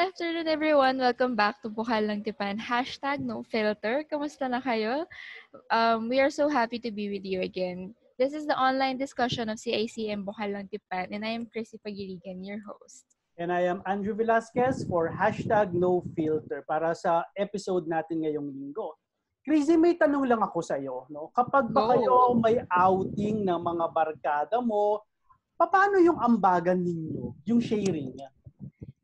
Afternoon everyone. Welcome back to Bukal ng Tipan. Hashtag no filter. Kamusta na kayo? Um, we are so happy to be with you again. This is the online discussion of CICM Bukal ng Tipan and I am Chrissy Pagirigan, your host. And I am Andrew Velasquez for hashtag no filter para sa episode natin ngayong linggo. Crazy, may tanong lang ako sa iyo. No? Kapag ba Go. kayo may outing ng mga barkada mo, paano yung ambagan ninyo? Yung sharing?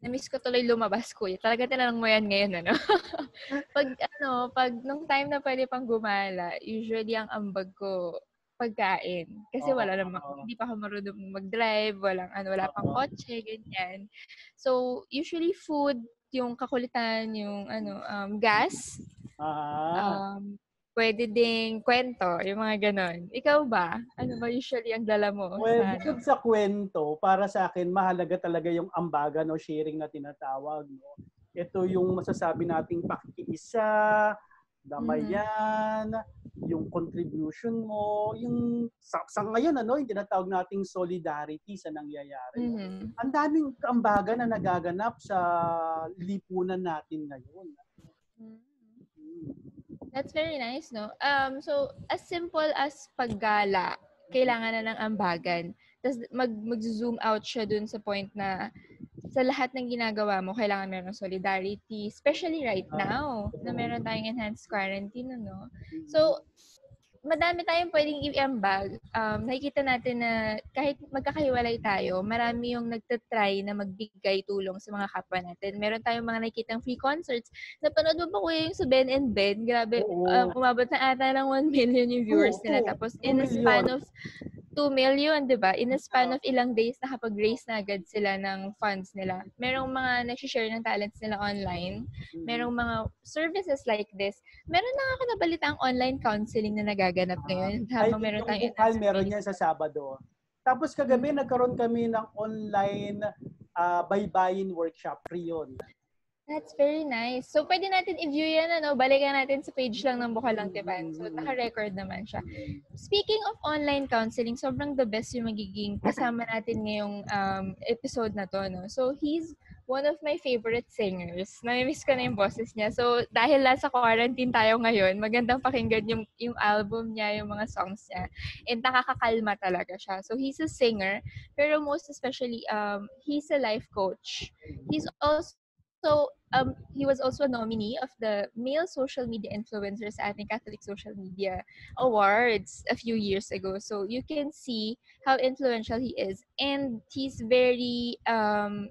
Na-miss ko tuloy lumabas, kuya. Talaga tinanong mo yan ngayon, ano? pag, ano, pag nung time na pwede pang gumala, usually ang ambag ko, pagkain. Kasi Oo, wala namang, oo. hindi pa ako marunong mag-drive, walang, ano, wala pang kotse, ganyan. So, usually food, yung kakulitan, yung, ano, um, gas, Ah, um, pwede ding kwento, yung mga ganon. Ikaw ba? Ano ba usually ang dala mo? well, sa, ano? sa kwento, para sa akin, mahalaga talaga yung ambagan o sharing na tinatawag. No? Ito yung masasabi nating pakikiisa, damayan, yung contribution mo, yung sa, sa ngayon ano, yung tinatawag nating solidarity sa nangyayari. Mhm. Ang daming kaambagan na nagaganap sa lipunan natin ngayon. Mm. That's very nice, no? Um, so, as simple as paggala, kailangan na ng ambagan. Tapos mag, mag-zoom out siya dun sa point na sa lahat ng ginagawa mo, kailangan meron solidarity, especially right Ah. now, na meron tayong enhanced quarantine, ano? So, madami tayong pwedeng i-ambag. Um, nakikita natin na kahit magkakahiwalay tayo, marami yung nagtatry na magbigay tulong sa mga kapwa natin. Meron tayong mga nakikitang free concerts. Napanood mo ba kuya yung sa Ben and Ben? Grabe, Oo. um, umabot na ata ng 1 million yung viewers Oo, nila. Tapos 2 in a span of 2 million, di ba? In a span of ilang days, nakapag-raise na agad sila ng funds nila. Merong mga nag-share ng talents nila online Hmm. merong mga services like this. Meron na ako nabalita ang online counseling na nagaganap ngayon Ay, habang meron tayong enhanced meron yan sa Sabado. Tapos kagabi, nagkaroon kami ng online ah, baybayin workshop. Free yun. That's very nice. So, pwede natin i-view yan, ano? Balikan natin sa page lang ng Bukal lang Tiban. So, naka-record naman siya. Speaking of online counseling, sobrang the best yung magiging kasama natin ngayong um, episode na to, no? So, he's one of my favorite singers. Namimiss ko na yung boses niya. So, dahil nasa quarantine tayo ngayon, magandang pakinggan yung, yung album niya, yung mga songs niya. And nakakakalma talaga siya. So, he's a singer, pero most especially, um, he's a life coach. He's also So, um, he was also a nominee of the Male Social Media Influencers at the Catholic Social Media Awards a few years ago. So, you can see how influential he is. And he's very, um,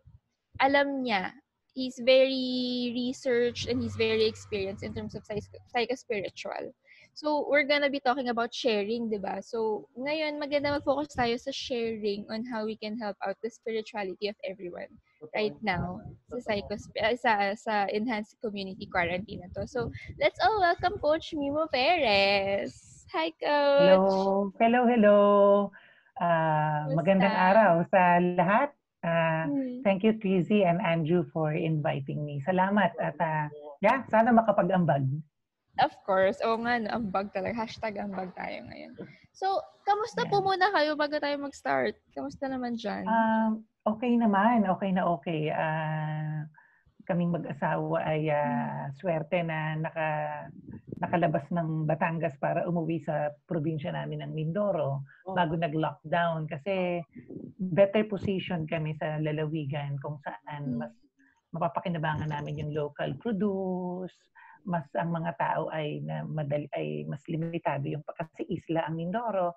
alam niya, he's very researched and he's very experienced in terms of psych- psychospiritual. So, we're gonna be talking about sharing, di ba? So, ngayon, maganda mag-focus tayo sa sharing on how we can help out the spirituality of everyone right now sa psychos uh, sa sa enhanced community quarantine na to. So, let's all welcome Coach Mimo Perez. Hi, Coach. Hello, hello, hello. Ah, Kumusta? magandang araw sa lahat. Ah, Hmm. thank you, Trizzy and Andrew, for inviting me. Salamat at ah, yeah, sana makapag-ambag. Of course. Oo nga, no, ambag talaga. Hashtag ambag tayo ngayon. So, kamusta po muna kayo bago tayo mag-start? Kamusta naman dyan? Um, okay naman, okay na okay. Ah, kaming mag-asawa ay ah, swerte na naka, nakalabas ng Batangas para umuwi sa probinsya namin ng Mindoro Oh. bago nag-lockdown kasi better position kami sa lalawigan kung saan Mm. mas mapapakinabangan namin yung local produce, mas ang mga tao ay na madali ay mas limitado yung kasi isla ang Mindoro.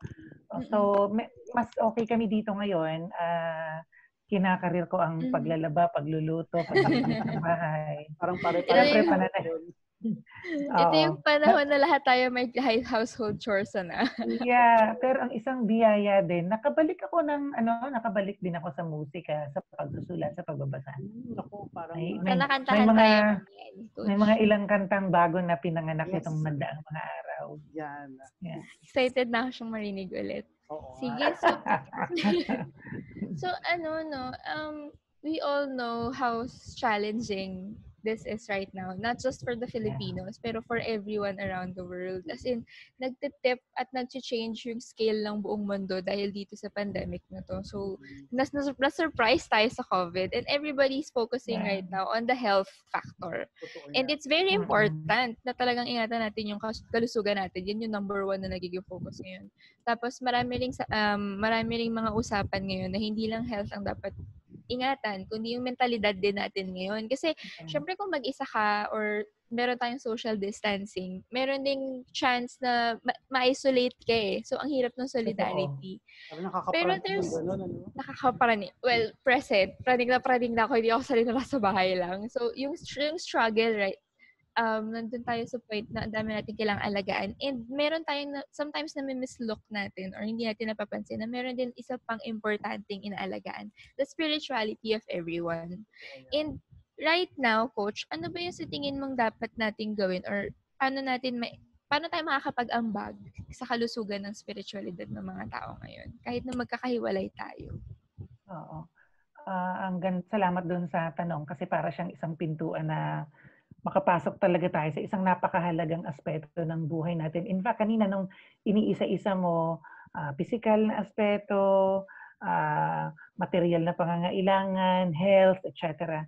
So me- mas okay kami dito ngayon. Ah kinakarir ko ang Mhm. paglalaba, pagluluto, paglilinis ng bahay. Parang pare Ito yung- pananay. Ito Oo. yung panahon na lahat tayo may high household chores na. Yeah, pero ang isang biyaya din, nakabalik ako ng ano, nakabalik din ako sa musika, sa pagsusulat, sa pagbabasa. Hmm, Ako, parang May- may- nakantahan mga- tayo. May mga ilang kantang bago na pinanganak Yes. itong nagdaang mga araw. yan. Excited na ako siyang marinig ulit. Oo. Sige, so, so ano, no, um, we all know how challenging this is right now. Not just for the Filipinos, pero for everyone around the world. As in, nagtitip at nag-change yung scale ng buong mundo dahil dito sa pandemic na to. So, nas na-surprise tayo sa COVID and everybody's focusing Yeah. right now on the health factor. Totoo And it's very important na talagang ingatan natin yung kalusugan natin. Yan yung number one na nagiging focus ngayon. Tapos marami ring, sa- um, marami ring mga usapan ngayon na hindi lang health ang dapat ingatan, kundi yung mentalidad din natin ngayon. Kasi, syempre kung mag-isa ka or meron tayong social distancing, meron ding chance na ma- ma-isolate ka eh. So, ang hirap ng solidarity. Pero there's- ganun, ano? Nakakapraning. Well, present. Praning na praning na ako. Hindi ako salita na sa bahay lang. So, yung, yung struggle, right? Um, nandun tayo sa point na ang dami natin kailangang alagaan. And meron tayong, na, sometimes na mislook natin or hindi natin napapansin na meron din isa pang importanteng inaalagaan. The spirituality of everyone. And right now, coach, ano ba yung sa tingin mong dapat nating gawin or paano natin may paano tayo makakapag-ambag sa kalusugan ng spiritualidad ng mga tao ngayon kahit na magkakahiwalay tayo? Oo. Ah, ang gan salamat doon sa tanong kasi para siyang isang pintuan na makapasok talaga tayo sa isang napakahalagang aspeto ng buhay natin. In fact, kanina nung iniisa-isa mo, ah, physical na aspeto, ah, material na pangangailangan, health, etc.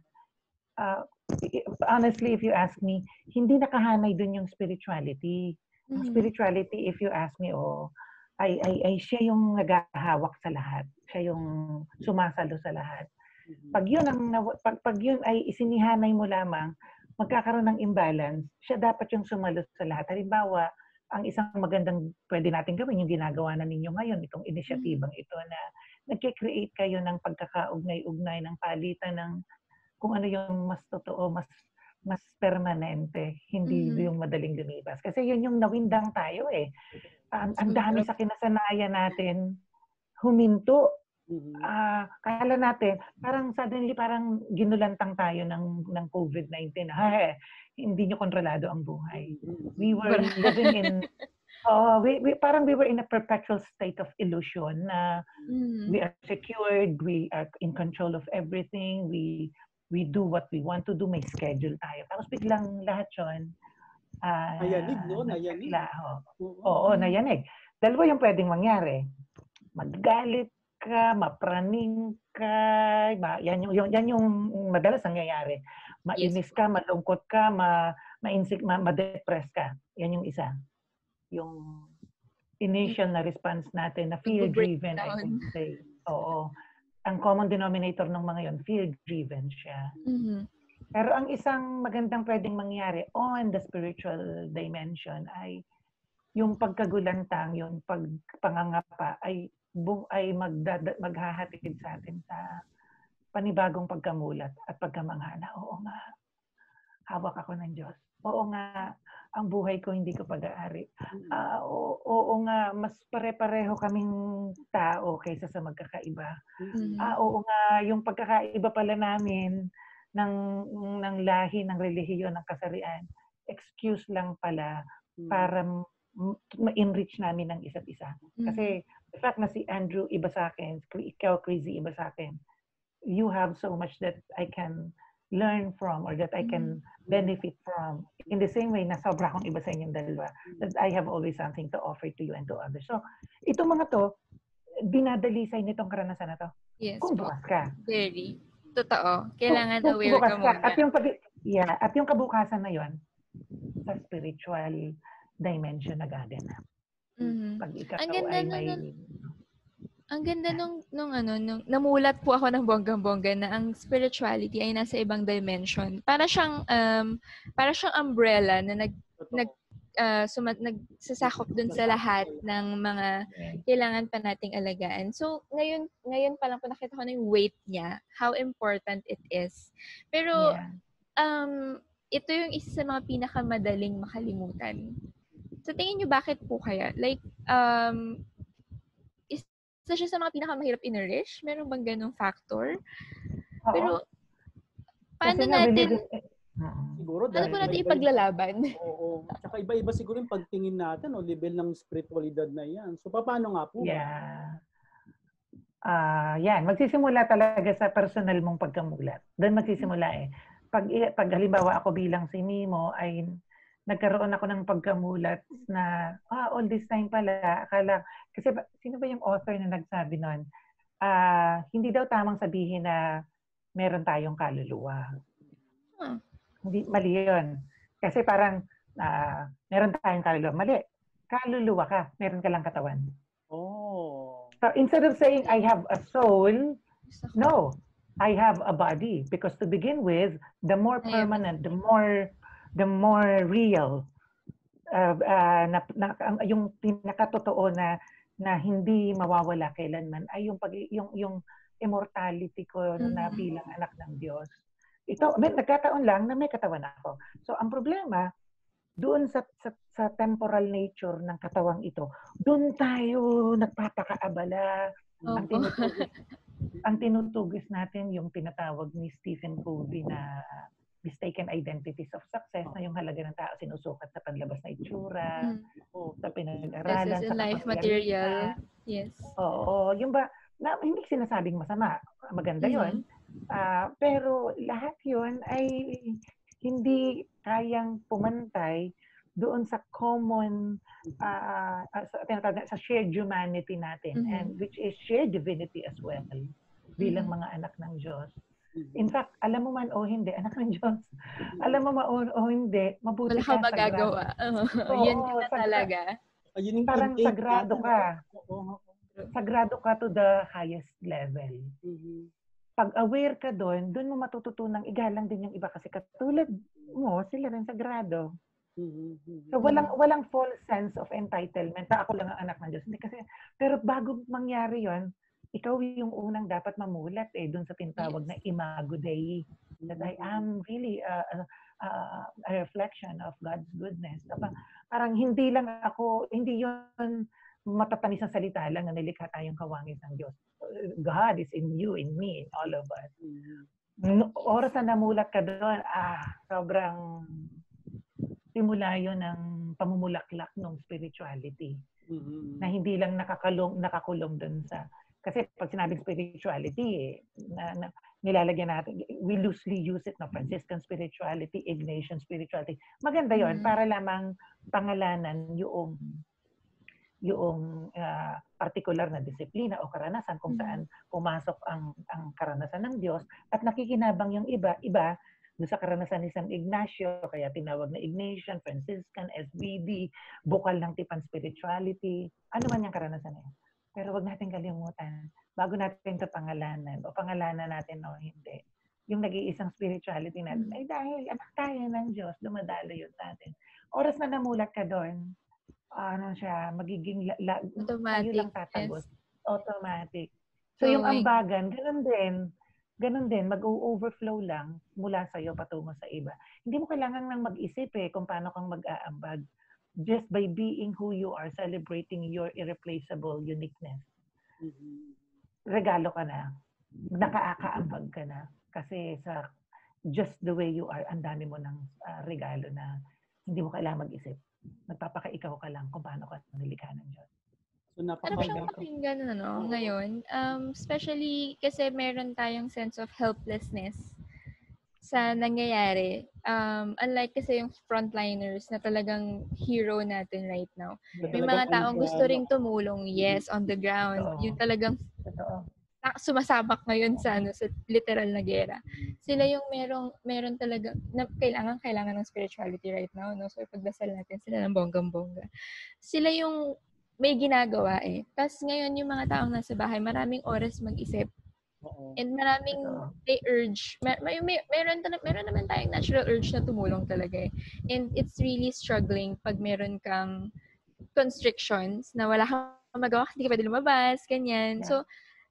Ah, i- honestly, if you ask me, hindi nakahanay doon yung spirituality. Mhm. spirituality, if you ask me, oh, ay, ay, ay siya yung nagahawak sa lahat. Siya yung sumasalo sa lahat. Mhm. Pag yun, ang, pag, pag yun ay isinihanay mo lamang, magkakaroon ng imbalance, siya dapat yung sumalo sa lahat. Halimbawa, ang isang magandang pwede natin gawin, yung ginagawa na ninyo ngayon, itong inisyatibang ito na nagkikreate kayo ng pagkakaugnay-ugnay ng palitan ng kung ano yung mas totoo, mas mas permanente, hindi Mhm. yung madaling lumipas. Kasi yun yung nawindang tayo eh. Ang, ang dami sa kinasanayan natin huminto. Mhm. Ah, kala natin, parang suddenly parang ginulantang tayo ng ng COVID-19. Ha, hindi nyo kontrolado ang buhay. Mhm. We were living in Oh, we, we parang we were in a perpetual state of illusion na Mhm. we are secured, we are in control of everything, we we do what we want to do, may schedule tayo. Tapos biglang lahat yun, ah, Nayanig, no? Nayanig. Oo. Oo, nayanig. Dalawa yung pwedeng mangyari. Magalit ka, mapraning ka, ma, yan, yung, yan, yan yung madalas nangyayari. Mainis ka, malungkot ka, ma, ma-insig, ma, ma-depress ka. Yan yung isa. Yung initial na response natin na fear-driven, I Nagbo-breakdown. would say. Oo. Ang common denominator ng mga yon fear-driven siya. Mhm. Pero ang isang magandang pwedeng mangyari on the spiritual dimension ay yung pagkagulantang, yung pagpangangapa ay bu- ay magdada, maghahatid sa atin sa panibagong pagkamulat at pagkamangha oo nga, hawak ako ng Diyos. Oo nga, ang buhay ko hindi ko pag-aari. Mhm. Ah, oo, oo nga, mas pare-pareho kaming tao kaysa sa magkakaiba. Mhm. Ah, oo nga, yung pagkakaiba pala namin ng ng lahi, ng relihiyon, ng kasarian, excuse lang pala Mhm. para ma-enrich namin ng isa't isa. Mhm. Kasi the fact na si Andrew iba sa akin, ikaw crazy iba sa akin, you have so much that I can learn from or that I can benefit from. In the same way na sobra akong iba sa inyong dalawa, that I have always something to offer to you and to others. So, itong mga to, dinadalisay nitong karanasan na to. Yes Kung bukas ka. Very. Totoo. Kailangan Kung- kung aware bukas ka muna. At yung, pag- yeah, at yung kabukasan na yon sa spiritual dimension na gaganap. Mhm. Pag Ang ganda ay may... nun. Ang ganda nung, nung ano, nung, namulat po ako ng bonggang-bongga na ang spirituality ay nasa ibang dimension. Para siyang, um, para siyang umbrella na nag, Totoo. nag- uh, suma, nagsasakop dun sa lahat ng mga kailangan pa nating alagaan. So, ngayon, ngayon pa lang po nakita ko na yung weight niya, how important it is. Pero, Yeah. um, ito yung isa sa mga pinakamadaling makalimutan. Sa tingin nyo, bakit po kaya? Like, um, isa siya sa mga pinakamahirap i-nourish? Meron bang ganong factor? Oo. Pero, paano Kasi nga, natin, Oo. Siguro paano dahil po natin iba-iba- ipaglalaban? Oo. Tsaka iba-iba siguro yung pagtingin natin o level ng spiritualidad na yan. So, paano nga po? Yeah. Ah, yan. Magsisimula talaga sa personal mong pagkamulat. Doon magsisimula eh. pag, pag halimbawa ako bilang si Mimo ay nagkaroon ako ng pagkamulat na, ah, all this time pala, akala, kasi ba, sino ba yung author na nagsabi nun? Ah, hindi daw tamang sabihin na meron tayong kaluluwa. Huh. Hindi, mali yun. Kasi parang, ah, meron tayong kaluluwa. Mali. Kaluluwa ka, meron ka lang katawan. Oh. So instead of saying I have a soul, no, I have a body because to begin with, the more permanent, the more the more real uh, uh, na, na, ang- yung pinakatotoo na na hindi mawawala kailanman ay yung pag yung yung immortality ko na Mhm. bilang anak ng Diyos. Ito, may, nagkataon lang na may katawan ako. So ang problema doon sa, sa sa temporal nature ng katawang ito, doon tayo nagpapakaabala. Ang Opo. tinutugis, ang tinutugis natin yung tinatawag ni Stephen Covey na mistaken identities of success na yung halaga ng tao sinusukat sa panlabas na itsura, Mm. o sa pinag-aralan, sa life material. Yes. Oo, yung ba, na, hindi sinasabing masama. Maganda Mhm. yon Ah, pero lahat yon ay hindi kayang pumantay doon sa common ah, ah, sa, sa shared humanity natin Mhm. and which is shared divinity as well bilang Mhm. mga anak ng Diyos. Mhm. In fact, alam mo man o hindi, anak ng Diyos, alam mo man o, o hindi, mabuti Wala kang ka magagawa. Oo, Yun na sagra- talaga. Ayun yung Parang sagrado natin, ka. Oo. Sagrado ka to the highest level. Mhm. pag aware ka doon, doon mo matututunang igalang din yung iba kasi katulad mo, sila rin sagrado. So walang walang false sense of entitlement na ako lang ang anak ng Diyos. Hindi kasi pero bago mangyari 'yon, ikaw yung unang dapat mamulat eh doon sa tinatawag na imago Dei that I am really a, a, a- reflection of God's goodness. Parang, parang hindi lang ako, hindi 'yon matatamis na salita lang na nilikha tayong kawangis ng Diyos. God is in you, in me, in all of us. Mhm. Nung oras na namulat ka doon, ah, sobrang simula yon ng pamumulaklak ng spirituality Mhm. na hindi lang nakakalong nakakulong doon sa kasi pag sinabing spirituality eh, na, na nilalagyan natin we loosely use it na Franciscan spirituality Ignatian spirituality maganda yon Mhm. para lamang pangalanan yung yung ah, particular na disiplina o karanasan kung Mhm. saan pumasok ang ang karanasan ng Diyos at nakikinabang yung iba iba doon sa karanasan ni San Ignacio, kaya tinawag na Ignatian, Franciscan, SBD, bukal ng tipan spirituality, ano man yung karanasan na yun. Pero wag natin kalimutan, bago natin ito pangalanan o pangalanan natin o hindi, yung nag-iisang spirituality natin, ay dahil anak tayo ng Diyos, dumadalo yun sa atin. Oras na namulat ka doon, ano siya, magiging la, la, Automatic. tayo lang tatagos. Yes. Automatic. So yung Flowing. ambagan, ganun din. Ganun din, mag-overflow lang mula sa iyo patungo sa iba. Hindi mo kailangan nang mag-isip eh kung paano kang mag-aambag. Just by being who you are, celebrating your irreplaceable uniqueness. Mhm. Regalo ka na. Nakakaambag ka na. Kasi sa just the way you are, ang dami mo ng ah, regalo na hindi mo kailangan mag-isip. Nagpapaka-ikaw ka lang kung paano ka nilikha ng Diyos. So Sarap siyang napakaganda. pakinggan ano, ngayon. Um, especially kasi meron tayong sense of helplessness sa nangyayari. Um, unlike kasi yung frontliners na talagang hero natin right now. May mga taong gusto ring tumulong, yes, on the ground. Oo. Yung talagang Totoo. na- sumasabak ngayon sa ano sa literal na gera. Sila yung merong meron talaga na kailangan kailangan ng spirituality right now no. So pagdasal natin sila ng bonggang-bongga. Sila yung may ginagawa eh. Tapos ngayon yung mga taong nasa bahay, maraming oras mag-isip Oo. and maraming Totoo. they urge. May, may, may, meron, meron naman tayong natural urge na tumulong talaga eh. And it's really struggling pag meron kang constrictions na wala kang magawa hindi ka pwede lumabas, ganyan. Yeah. So,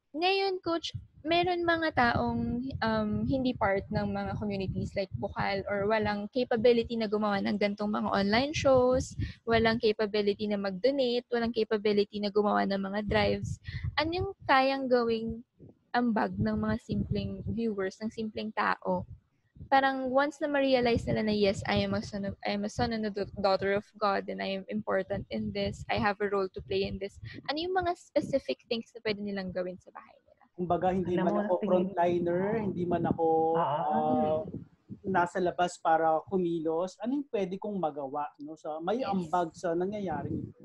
ngayon, coach, meron mga taong um, hindi part ng mga communities like Bukal or walang capability na gumawa ng gantong mga online shows, walang capability na mag-donate, walang capability na gumawa ng mga drives. Ano yung kayang gawing ambag ng mga simpleng viewers, ng simpleng tao? Parang once na ma-realize nila na yes, I am a son of, I am a son and a da- daughter of God and I am important in this, I have a role to play in this. Ano yung mga specific things na pwede nilang gawin sa bahay nila? Kumbaga, hindi Alam man ako tingin- frontliner, hindi man ako Ah. uh, nasa labas para kumilos, ano yung pwede kong magawa no sa may Yes. ambag sa nangyayari. Ah,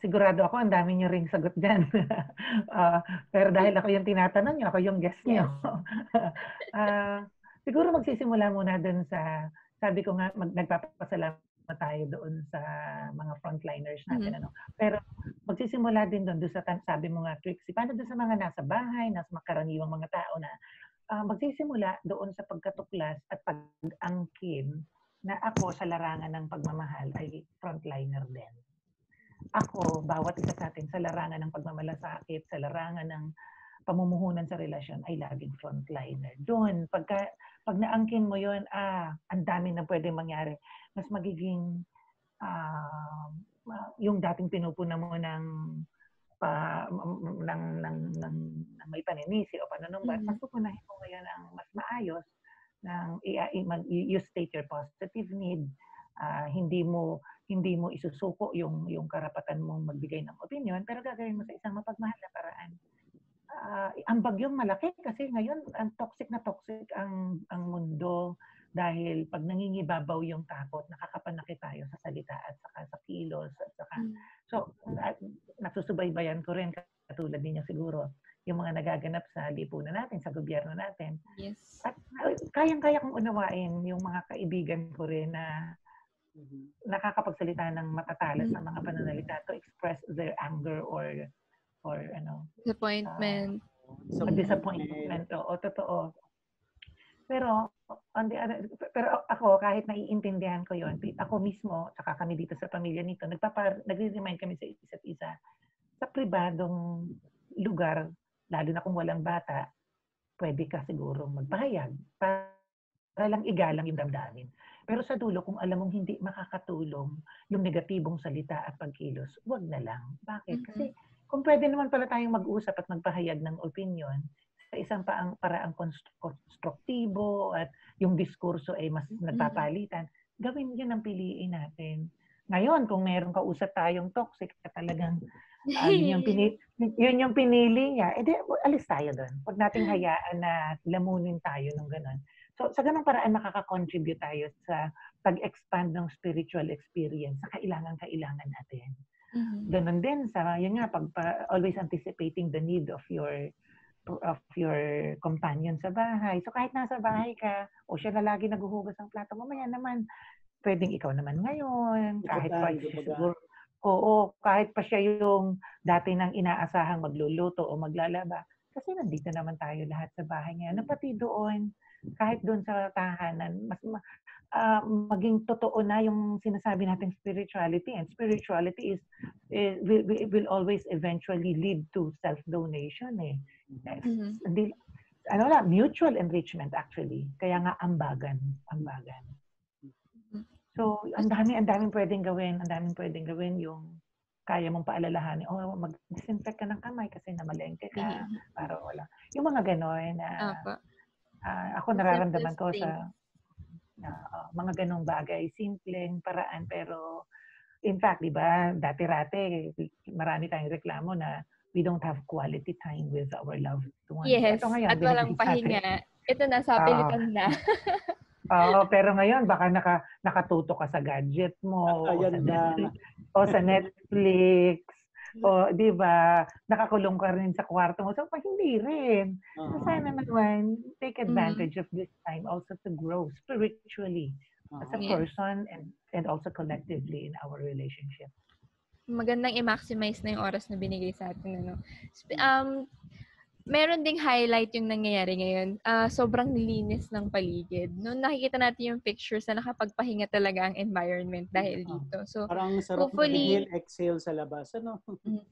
Sigurado ako, ang dami niyo ring sagot dyan. Ah, pero dahil ako yung tinatanong niyo, ako yung guest niyo. Ah, siguro magsisimula muna dun sa, sabi ko nga, mag, nagpapasalamat tayo doon sa mga frontliners natin. Mhm. Ano. Pero magsisimula din doon, doon sa sabi mo nga, Trixie, paano doon sa mga nasa bahay, nasa makaraniwang mga tao na ah, magsisimula doon sa pagkatuklas at pag-angkin na ako sa larangan ng pagmamahal ay frontliner din ako, bawat isa sa atin sa larangan ng pagmamalasakit, sa larangan ng pamumuhunan sa relasyon ay laging frontliner. Doon, pagka, pag naangkin mo yon ah, ang dami na pwede mangyari. Mas magiging ah, ma- yung dating pinupuna mo ng pa, ng, ng, ng, ng may paninisi o pananumbat, Mhm. mas pupunahin mo ngayon ang mas maayos ng i- i- mag- you state your positive need, ah, hindi mo hindi mo isusuko yung yung karapatan mong magbigay ng opinion pero gagawin mo sa isang mapagmahal na paraan. Ah, ang bagyong malaki kasi ngayon ang toxic na toxic ang ang mundo dahil pag nangingibabaw yung takot nakakapanakit tayo sa salita at saka sa kilos at saka Mm. so at, nasusubaybayan ko rin katulad ninyo siguro yung mga nagaganap sa lipunan natin sa gobyerno natin Yes. at uh, kayang-kaya kong unawain yung mga kaibigan ko rin na. Nakakapagsalita ng matatalas na mga pananalita to express their anger or or ano, Disappointment. a disappointment. Oo, totoo. Pero on the other, pero ako kahit naiintindihan ko 'yon, ako mismo saka kami dito sa pamilya nito, nagpapa nagre-remind kami sa isa't isa sa pribadong lugar, lalo na kung walang bata, pwede ka siguro magpahayag para, para lang igalang yung damdamin. Pero sa dulo, kung alam mong hindi makakatulong yung negatibong salita at pagkilos, wag na lang. Bakit? Kasi kung pwede naman pala tayong mag-usap at magpahayag ng opinion sa isang paang paraang konstru- konstruktibo at yung diskurso ay mas nagpapalitan, gawin yun ang piliin natin. Ngayon, kung meron kausap tayong toxic at talagang yun, yung pinili, yun yung pinili niya, edi alis tayo doon. Huwag nating hayaan na lamunin tayo ng ganun. So, sa ganung paraan makaka-contribute tayo sa pag-expand ng spiritual experience sa kailangan-kailangan natin. Mhm. Ganon din sa, yun nga, pag, pa- always anticipating the need of your of your companion sa bahay. So kahit nasa bahay ka, o siya na lagi naghuhugas ng plato, mamaya naman, pwedeng ikaw naman ngayon, kahit pa siguro, oo, kahit pa siya yung dati nang inaasahang magluluto o maglalaba. Kasi nandito naman tayo lahat sa bahay ngayon. Na pati doon, kahit doon sa tahanan, mas ma- ah, maging totoo na yung sinasabi nating spirituality. And spirituality is, is will, will, always eventually lead to self-donation eh. Mhm. Hindi, ano lang, mutual enrichment actually. Kaya nga ambagan, ambagan. Mhm. So, ang dami, ang daming pwedeng gawin, ang daming pwedeng gawin yung kaya mong paalalahanin, oh, mag-disinfect ka ng kamay kasi namalengke ka, Mhm. para wala. Yung mga gano'n na Apo. Ah, ako nararamdaman ko sa ah, mga ganong bagay, simpleng paraan, pero in fact, di ba, dati-rate, marami tayong reklamo na we don't have quality time with our loved ones. Yes. Ito ngayon, At walang natin. pahinga. Ito na, sa pilitan na. Oo, pero ngayon baka naka nakatuto ka sa gadget mo o Ayan sa na. Netflix, o sa Netflix o 'di ba nakakulong ka rin sa kwarto mo so pa hindi rin so sana naman take Mm. advantage of this time also to grow spiritually as a. Yeah. person and and also collectively in our relationship Magandang i-maximize na yung oras na binigay sa atin. Ano. Sp- Um, meron ding highlight yung nangyayari ngayon. Ah, sobrang linis ng paligid. Noon nakikita natin yung pictures na nakapagpahinga talaga ang environment dahil Oo. dito. So, Parang sarap Hopefully- mag-inhale, exhale sa labas. Ano?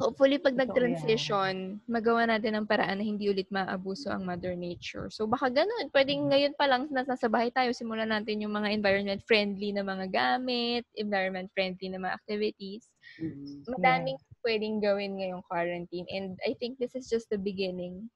hopefully pag nag-transition, magawa natin ang paraan na hindi ulit maabuso ang Mother Nature. So baka ganun, pwedeng ngayon pa lang na nasa bahay tayo, simulan natin yung mga environment friendly na mga gamit, environment friendly na mga activities. Madaming pwedeng gawin ngayong quarantine and I think this is just the beginning.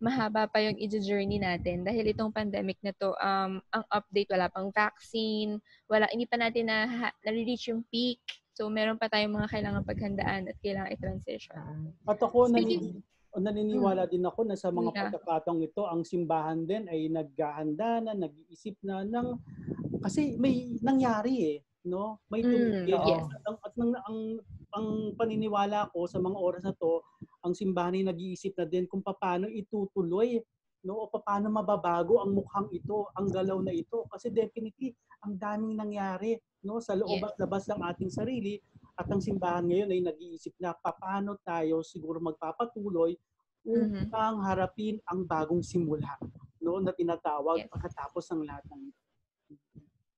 Mahaba pa yung i-journey natin dahil itong pandemic na to, um, ang update, wala pang vaccine, wala, hindi pa natin na, na-reach yung peak. So, meron pa tayong mga kailangan paghandaan at kailangan i-transition. At ako, Speaking- nani- o naniniwala din ako na sa mga Yeah. pagkakataong ito, ang simbahan din ay naghahanda na, nag-iisip na ng kasi may nangyari eh, no? May Mm, tumigil. yes. At, ang, at ang, ang, ang paniniwala ko sa mga oras na to, ang simbahan ay nag-iisip na din kung paano itutuloy no? O paano mababago ang mukhang ito, ang galaw na ito. Kasi definitely ang daming nangyari no? Sa loob at labas ng ating sarili at ang simbahan ngayon ay nag-iisip na paano tayo siguro magpapatuloy Mhm. upang harapin ang bagong simula no? Na tinatawag Yes. pagkatapos ng lahat ng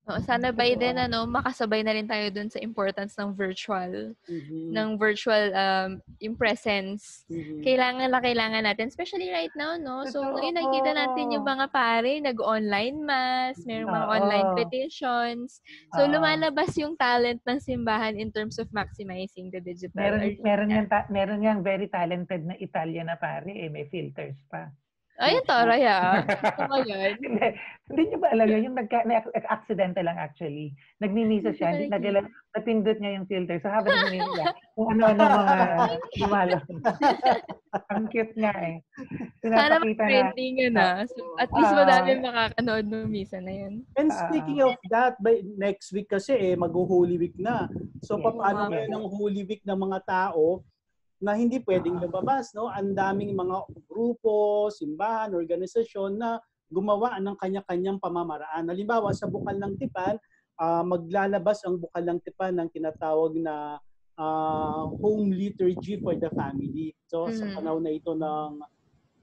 Oo, sana by then, ano, makasabay na rin tayo dun sa importance ng virtual, Mhm. ng virtual um, yung presence. Mhm. Kailangan na kailangan natin, especially right now, no? So, Totoo. ngayon nakikita natin yung mga pare, nag-online mass, mayroong mga Oo. online petitions. So, Oo. lumalabas yung talent ng simbahan in terms of maximizing the digital Meron, arena. meron yan, ta- meron yang very talented na Italian na pare, eh, may filters pa. Ayun, taray ah. Ito ba yun? hindi, hindi niyo ba alam yun? Yung nagka, na, accidental lang actually. Nagmimisa siya, Hindi nagala, napindot niya yung filter. So habang nagmimisa, kung ano-ano mga lumalo. Ang cute nga eh. Sana Pinapakita na, trending yun ah. So, at least Ah. madami makakanood ng misa na yun. And speaking of that, by next week kasi eh, mag-Holy Week na. So Yes. paano ngayon ang Holy Week ng mga tao na hindi pwedeng Ah. lumabas, no? Ang daming mga grupo, simbahan, organisasyon na gumawa ng kanya-kanyang pamamaraan. Halimbawa, sa Bukal ng Tipan, ah, maglalabas ang Bukal ng Tipan ng tinatawag na ah, home liturgy for the family. So sa Mhm. panahon na ito ng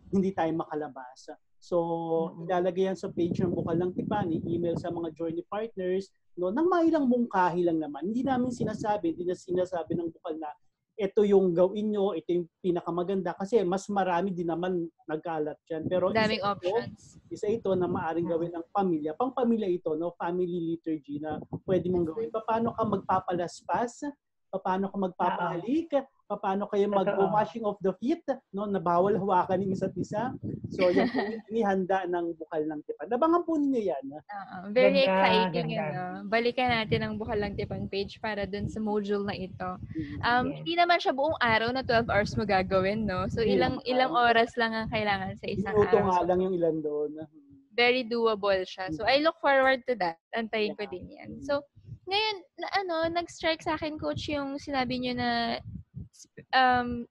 hindi tayo makalabas. So, Mhm. ilalagay yan sa page ng Bukal ng Tipan, i-email sa mga journey partners, no, nang mailang mungkahi lang naman. Hindi namin sinasabi, hindi na sinasabi ng Bukal na ito yung gawin nyo, ito yung pinakamaganda. Kasi mas marami din naman nagkalat dyan. Pero Daming isa ito, options. isa ito na maaring gawin ng pamilya. Pang pamilya ito, no? family liturgy na pwede mong gawin. Paano ka magpapalaspas? Paano ka magpapahalik? Paano kayo mag-washing of the feet? No? Na bawal hawakan ng isa't isa. So, yan po yung inihanda ng bukal ng tipan. Nabangan po ninyo yan. Oo, very Ganda, exciting ganda. ano. Balikan natin ang Bukal lang Tipang page para dun sa module na ito. Um, Yes. Hindi naman siya buong araw na 12 hours mo gagawin, no? So, ilang ilang oras lang ang kailangan sa isang Minuto araw. nga So, lang yung ilan doon. very doable siya. So, I look forward to that. Antayin ko Yeah. din yan. So, ngayon, na, ano, nag-strike sa akin, coach, yung sinabi nyo na um,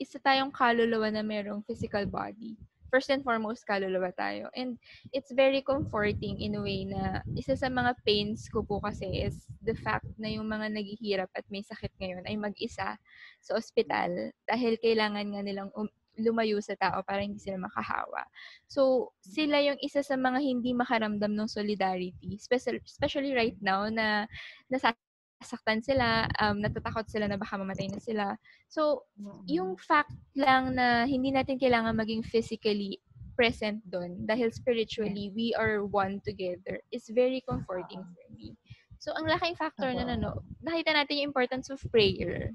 isa tayong kaluluwa na merong physical body. First and foremost, kaluluwa tayo. And it's very comforting in a way na isa sa mga pains ko po kasi is the fact na yung mga naghihirap at may sakit ngayon ay mag-isa sa ospital dahil kailangan nga nilang um- lumayo sa tao para hindi sila makahawa. So, sila yung isa sa mga hindi makaramdam ng solidarity, especially, especially right now na nasasaktan sila, um, natatakot sila na baka mamatay na sila. So, yung fact lang na hindi natin kailangan maging physically present doon dahil spiritually we are one together is very comforting for me. So, ang laking factor na ano, nakita natin yung importance of prayer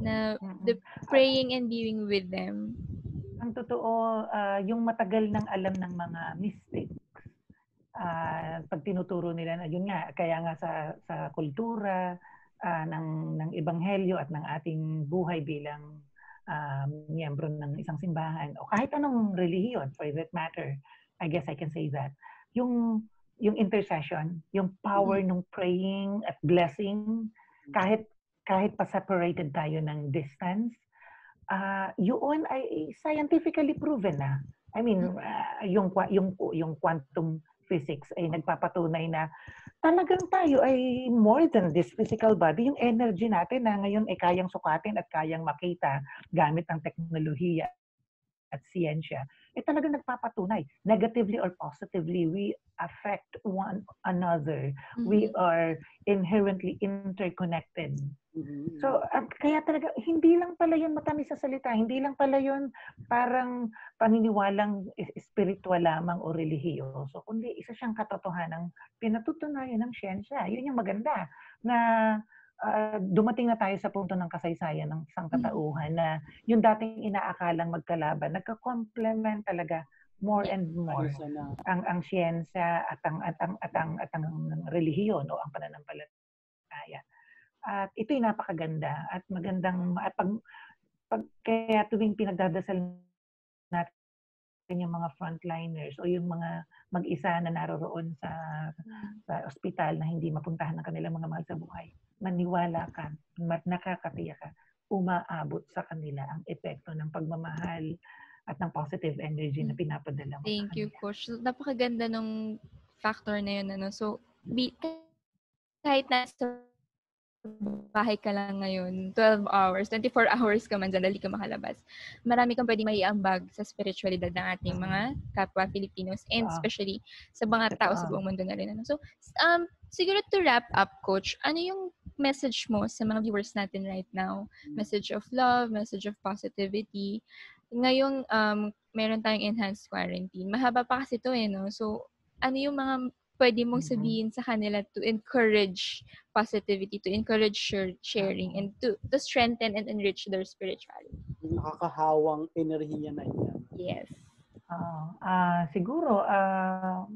na Mm-mm. the praying and being with them. Ang totoo, ah, yung matagal nang alam ng mga mystics, ah, pag tinuturo nila na yun nga, kaya nga sa, sa kultura ah, ng, ng ebanghelyo at ng ating buhay bilang ah, miyembro ng isang simbahan o kahit anong relihiyon for that matter, I guess I can say that, yung yung intercession, yung power ng praying at blessing, kahit kahit pa separated tayo ng distance, ah yun ay scientifically proven na. I mean, ah, yung yung yung quantum physics ay nagpapatunay na talagang tayo ay more than this physical body. Yung energy natin na ngayon ay kayang sukatin at kayang makita gamit ang teknolohiya at siyensya, eh talagang nagpapatunay. Negatively or positively, we affect one another. We are inherently interconnected. Mhm. So, ang- kaya talaga, hindi lang pala yun matamis sa salita, hindi lang pala yun parang paniniwalang spiritual lamang o relihiyoso, kundi isa siyang katotohanan pinatutunayan ng siyensya. Yun yung maganda na ah, dumating na tayo sa punto ng kasaysayan ng sangkatauhan na yung dating inaakalang magkalaban, nagka-complement talaga more and more na. ang ang siyensya at ang at ang at ang, at ang relihiyon o ang pananampalataya. At ito'y napakaganda at magandang at pag pag, kaya tuwing pinagdadasal natin yung mga frontliners o yung mga mag-isa na naroroon sa sa ospital na hindi mapuntahan ng kanilang mga mahal sa buhay, maniwala ka, nakakatiyak ka, umaabot sa kanila ang epekto ng pagmamahal at ng positive energy na pinapadala mo Thank sa you. Coach. So, napakaganda nung factor na yun. Ano? So, be, kahit nasa bahay ka lang ngayon, 12 hours, 24 hours ka man dyan, dali ka makalabas. Marami kang pwede maiambag sa spiritualidad ng ating mga kapwa Filipinos and Ah. especially sa mga tao sa Ah. buong mundo na rin. Ano? So, um, siguro to wrap up, Coach, ano yung message mo sa mga viewers natin right now? Message of love, message of positivity. Ngayong um, meron tayong enhanced quarantine. Mahaba pa kasi to eh, no? So, ano yung mga pwede mong Mhm. sabihin sa kanila to encourage positivity, to encourage sharing, and to to strengthen and enrich their spirituality. Yung nakakahawang enerhiya na yan. Yes. Oo. Ah, siguro, ah,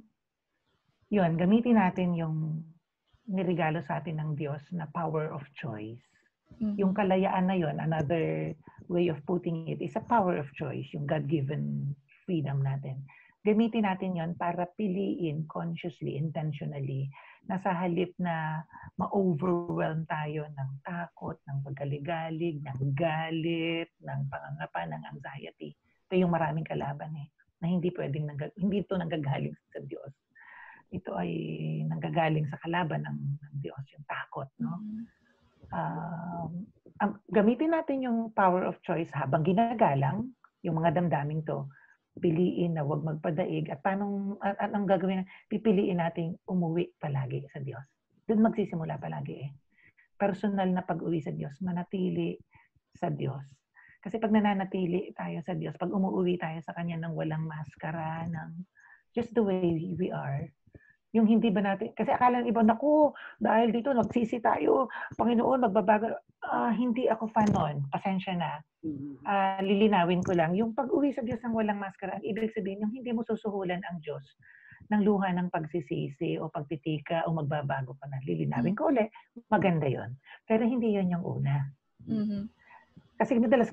yun, gamitin natin yung nirigalo sa atin ng Diyos na power of choice. Mhm. Yung kalayaan na yun, another way of putting it is a power of choice, yung God-given freedom natin. Gamitin natin yon para piliin consciously, intentionally, na sa halip na ma-overwhelm tayo ng takot, ng pagkaligalig, ng galit, ng pangangapa, ng anxiety. Ito yung maraming kalaban eh, na hindi pwedeng, nag- hindi ito nanggagaling sa Diyos. Ito ay nanggagaling sa kalaban ng, ng Diyos, yung takot, no? Um, ang, gamitin natin yung power of choice habang ginagalang yung mga damdaming to. Piliin na huwag magpadaig at paano, at, at ang gagawin, pipiliin natin umuwi palagi sa Diyos. Doon magsisimula palagi eh. Personal na pag-uwi sa Diyos, manatili sa Diyos. Kasi pag nananatili tayo sa Diyos, pag umuwi tayo sa Kanya ng walang maskara, ng just the way we are, yung hindi ba natin, kasi akala ng iba, naku, dahil dito nagsisi tayo, Panginoon, magbabago. Ah, hindi ako fan nun. Pasensya na. Ah, lilinawin ko lang. Yung pag-uwi sa Diyos ng walang maskara, ibig sabihin, yung hindi mo susuhulan ang Diyos ng luha ng pagsisisi o pagtitika o magbabago ka na. Lilinawin ko ulit, maganda yon Pero hindi yon yung una. Mhm. Kasi madalas,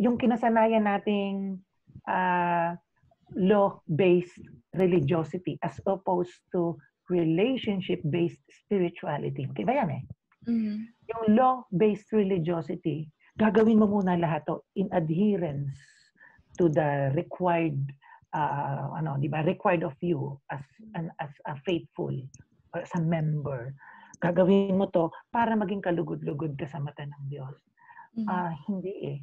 yung kinasanayan nating ah, law-based religiosity as opposed to relationship-based spirituality. Okay ba yan eh? Mhm. Yung law-based religiosity, gagawin mo muna lahat to in adherence to the required uh, ano, 'di ba? Required of you as an as a faithful or as a member. Gagawin mo to para maging kalugod-lugod ka sa mata ng Diyos. Mhm. Ah, hindi eh.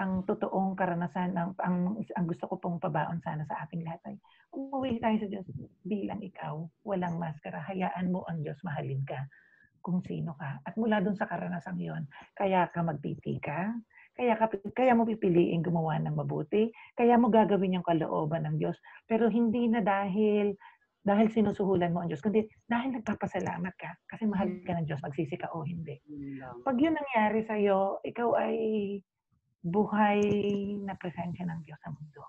Ang totoong karanasan, ang, ang, ang gusto ko pong pabaon sana sa ating lahat ay umuwi tayo sa Diyos bilang ikaw, walang maskara. Hayaan mo ang Diyos mahalin ka kung sino ka. At mula dun sa karanasang yon, kaya ka magtitika, kaya, ka, kaya mo pipiliin gumawa ng mabuti, kaya mo gagawin yung kalooban ng Diyos. Pero hindi na dahil dahil sinusuhulan mo ang Diyos, kundi dahil nagpapasalamat ka kasi mahal ka ng Diyos, magsisi ka o hindi. Pag yun nangyari sa'yo, ikaw ay buhay na presensya ng Diyos sa mundo.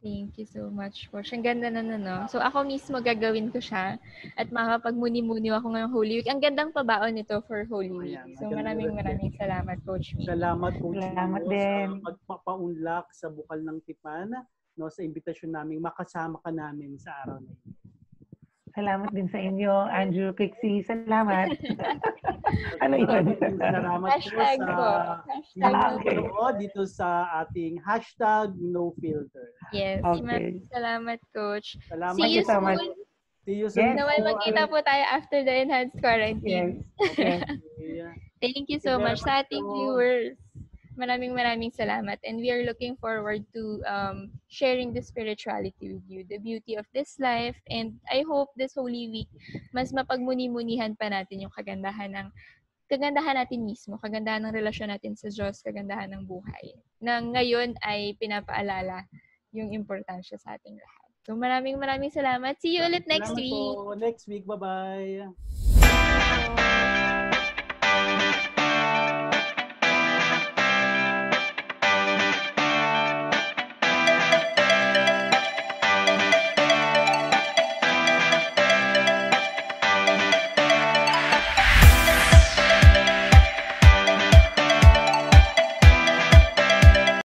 Thank you so much, Coach. Ang ganda na no, no? So, ako mismo gagawin ko siya at makakapagmuni-muni ako ngayong Holy Week. Ang gandang pabaon nito for Holy Week. So, maraming maraming salamat, Coach. Ming. Salamat po Salamat Gino, din. sa pagpapaunlak sa bukal ng tipan no sa imbitasyon namin makasama ka namin sa araw na ito. Salamat din sa inyo, Andrew Pixie. Salamat. ano yun? Salamat Hashtag po sa Hashtag Ah, okay. dito sa ating hashtag no filter. Yes. Okay. Salamat, Coach. Salamat See you much. soon. See you soon. Yes. Nawal magkita po tayo after the enhanced Yes. quarantine. Okay. Yeah. Thank you so Thank you much sa ating viewers. Maraming maraming salamat and we are looking forward to um, sharing the spirituality with you, the beauty of this life and I hope this Holy Week mas mapagmuni-munihan pa natin yung kagandahan ng kagandahan natin mismo, kagandahan ng relasyon natin sa Diyos, kagandahan ng buhay. Na ngayon ay pinapaalala yung importansya sa ating lahat. So maraming maraming salamat. See you ulit next Salamat week. Po. Next week. Bye-bye.